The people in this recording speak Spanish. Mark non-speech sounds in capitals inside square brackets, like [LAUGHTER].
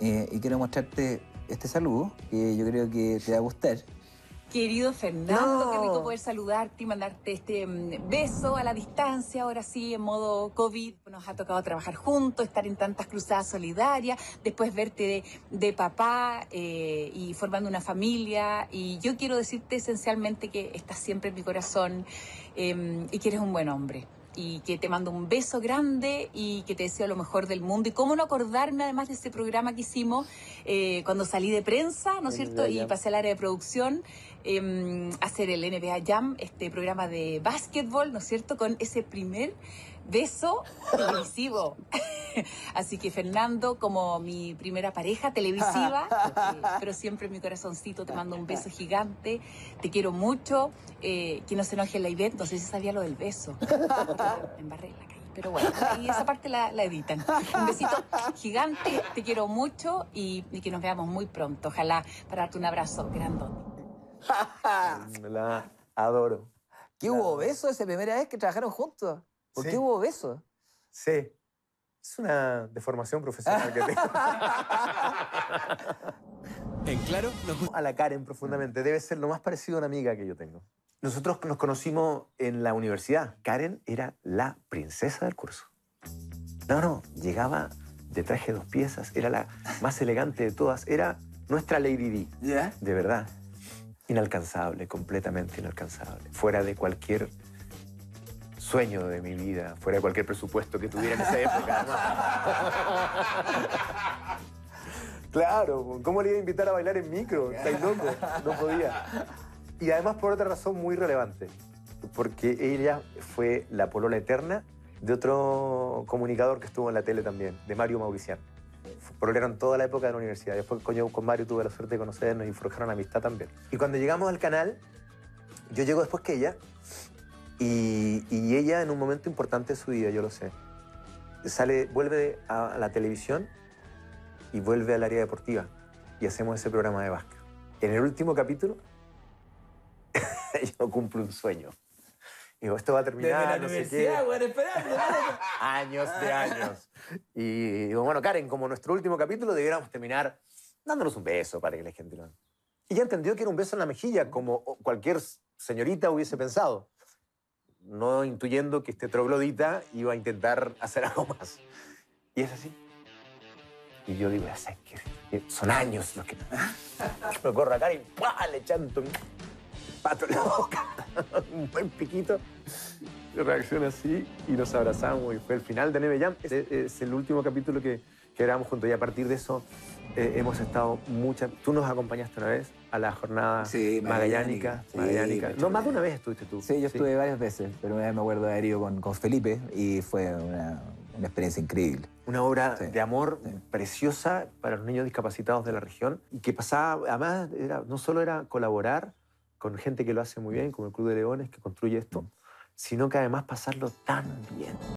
eh, y quiero mostrarte este saludo que yo creo que te va a gustar. Querido Fernando, No. qué rico poder saludarte y mandarte este mm, beso a la distancia, ahora sí, en modo COVID. Nos ha tocado trabajar juntos, estar en tantas cruzadas solidarias, después verte de, de papá eh, y formando una familia. Y yo quiero decirte esencialmente que estás siempre en mi corazón eh, y que eres un buen hombre. Y que te mando un beso grande y que te deseo lo mejor del mundo. Y cómo no acordarme además de ese programa que hicimos eh, cuando salí de prensa, ¿no es cierto? Y pasé al área de producción eh, hacer el NBA Jam, este programa de básquetbol, ¿no es cierto? Con ese primer beso televisivo. [LAUGHS] Así que Fernando, como mi primera pareja televisiva, [LAUGHS] eh, pero siempre en mi corazoncito te mando un beso gigante, te quiero mucho, eh, que no se enoje la Ivette, no sé si sabía lo del beso, [LAUGHS] me embarré en la calle. Pero bueno, ahí esa parte la, la editan. Un besito gigante, te quiero mucho y, y que nos veamos muy pronto. Ojalá para darte un abrazo grandote. [LAUGHS] La adoro. ¿Qué hubo beso esa primera vez que trabajaron juntos? ¿Por Sí. qué hubo beso? Sí. Es una deformación profesional que tengo. [LAUGHS] En claro, nos gusta. a la Karen profundamente. Debe ser lo más parecido a una amiga que yo tengo. Nosotros nos conocimos en la universidad. Karen era la princesa del curso. No, no, llegaba de traje dos piezas, era la más elegante de todas, era nuestra Lady D, ¿Ya? de verdad. Inalcanzable, completamente inalcanzable. Fuera de cualquier sueño de mi vida, fuera de cualquier presupuesto que tuviera en esa época. [LAUGHS] Claro, ¿cómo le iba a invitar a bailar en micro? ¿Estáis loco? No podía. Y además por otra razón muy relevante, porque ella fue la polola eterna de otro comunicador que estuvo en la tele también, de Mario Mauricián. Pololearon toda la época de la universidad. Después coño, con Mario tuve la suerte de conocernos y forjaron amistad también. Y cuando llegamos al canal, yo llego después que ella, y, y ella en un momento importante de su vida, yo lo sé, sale, vuelve a la televisión y vuelve al área deportiva y hacemos ese programa de básquet. En el último capítulo, yo cumplo un sueño. Digo, esto va a terminar, no sé qué. esperando. [LAUGHS] Años de años. Y digo, bueno, Karen, como nuestro último capítulo, debiéramos terminar dándonos un beso para que la gente lo... Y ella entendió que era un beso en la mejilla, como cualquier señorita hubiese pensado. No intuyendo que este troglodita iba a intentar hacer algo más. Y es así. Y yo digo, ya sabes que son años los que... Me corro a Karen ¡pua! le chanto pato en la boca, [LAUGHS] un buen piquito. Reacciona así y nos abrazamos y fue el final de Neve Jam. Es, es el último capítulo que, que grabamos juntos y a partir de eso eh, hemos estado muchas... Tú nos acompañaste una vez a la jornada Sí, magallánica. Sí, magallánica. muchas no, más de una vez estuviste tú. Sí, yo estuve varias veces, pero una vez me acuerdo de haber ido con, con Felipe y fue una, una experiencia increíble. Una obra Sí, de amor sí. preciosa para los niños discapacitados de la región y que pasaba, además, era, no solo era colaborar con gente que lo hace muy bien, como el Club de Leones, que construye esto, sino que además pasarlo tan bien.